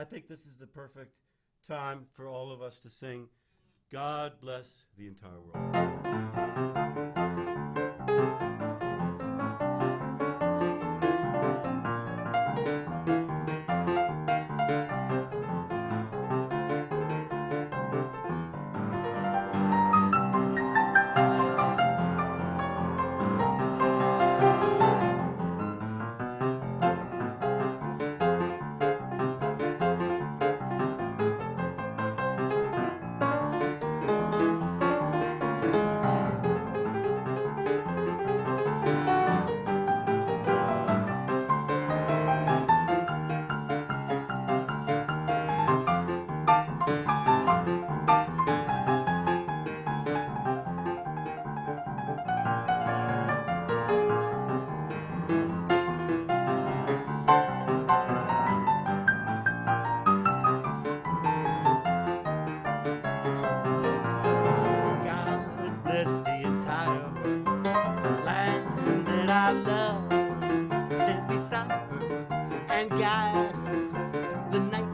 I think this is the perfect time for all of us to sing God bless the entire world. I love. Stand beside and guide the night,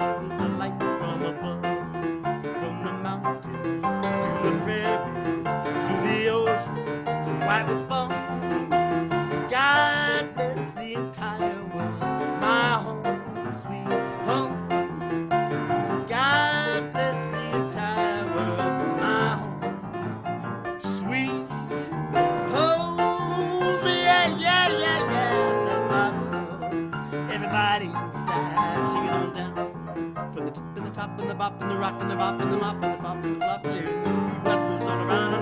top and the bop and the rock and the bop and the mop and the fop and the flop. Yeah, that goes all around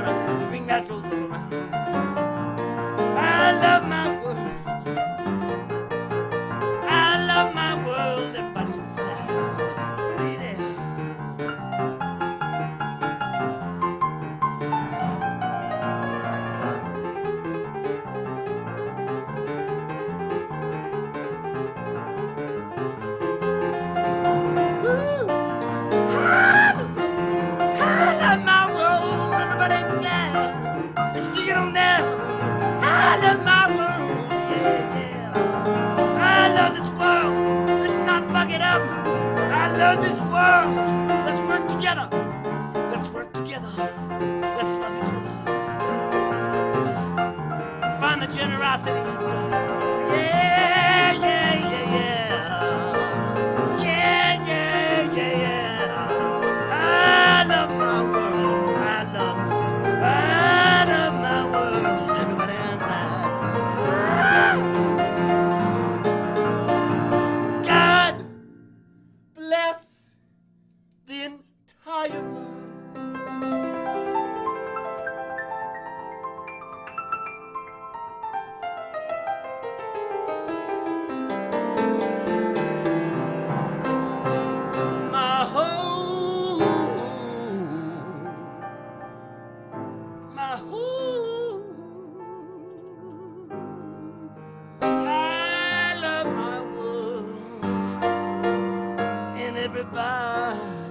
I love my world. Yeah, yeah. I love this world. Let's not fuck it up. I love this world. Let's work together. Let's work together. Let's love each other. Find the generosity. Yeah, I